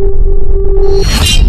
you